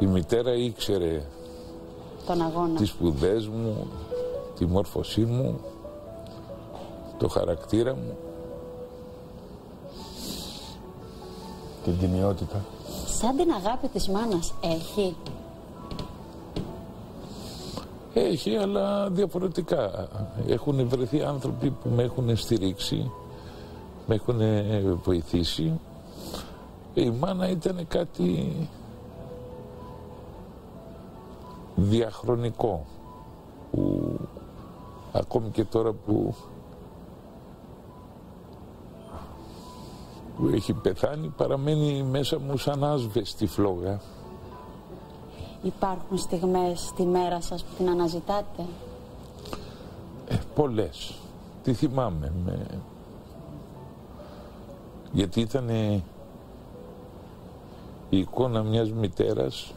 Η μητέρα ήξερε Τον αγώνα. τις σπουδές μου, τη μόρφωσή μου, το χαρακτήρα μου. Την τιμιότητα. Σαν την αγάπη της μάνας έχει. Έχει, αλλά διαφορετικά. Έχουν βρεθεί άνθρωποι που με έχουν στηρίξει, με έχουν βοηθήσει. Η μάνα ήταν κάτι διαχρονικό που ακόμη και τώρα που, που έχει πεθάνει παραμένει μέσα μου σαν άσβεστη φλόγα. Υπάρχουν στιγμές στη μέρα σας που την αναζητάτε; Ε, πολλές. Τι θυμάμαι. Με... Γιατί ήταν η εικόνα μιας μητέρας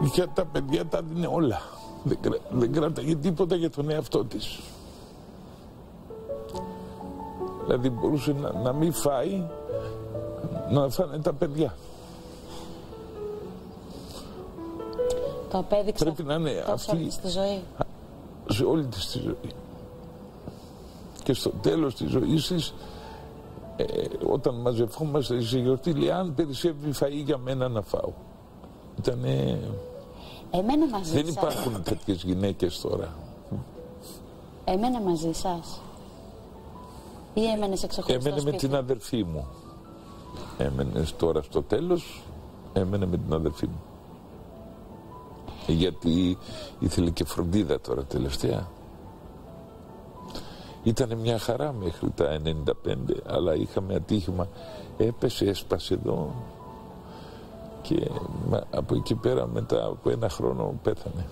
για τα παιδιά τα δίνει όλα. Δεν, κρα... δεν κράταγε τίποτα για τον εαυτό της. Δηλαδή μπορούσε να, να μην φάει, να φάνε τα παιδιά. Το απέδειξε Πρέπει να είναι τόσο αυτή στη ζωή. σε όλη της τη ζωή. Και στο τέλος της ζωής της, ε, όταν μαζευόμαστε σε γιορτή, λέει αν περισσεύει φαΐ για μένα να φάω. Ήτανε... Εμένα μαζί Δεν σας. υπάρχουν τέτοιες γυναίκες τώρα. Εμένα μαζί σας. Ή έμενες σε ξεχωριστό Έμενε με σπίτι; την αδερφή μου. Έμενες τώρα στο τέλος, έμενε με την αδερφή μου. Γιατί ήθελε και φροντίδα τώρα τελευταία. Ήτανε μια χαρά μέχρι τα 95, αλλά είχαμε ατύχημα. Έπεσε, έσπασε εδώ και μα- από εκεί πέρα μετά από ένα χρόνο πέθανε.